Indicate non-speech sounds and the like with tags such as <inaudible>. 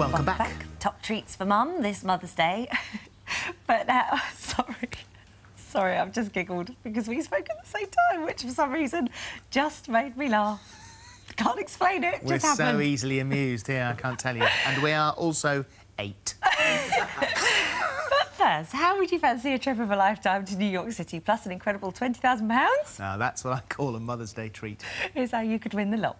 Welcome, back. back. Top treats for mum this Mother's Day. <laughs> but now, uh, <laughs> sorry. Sorry, I've just giggled because we spoke at the same time, which for some reason just made me laugh. Can't explain it. We're just so easily amused here, I can't tell you. And we are also eight. <laughs> But first, how would you fancy a trip of a lifetime to New York City plus an incredible £20,000? Now, that's what I call a Mother's Day treat. Is how you could win the lot.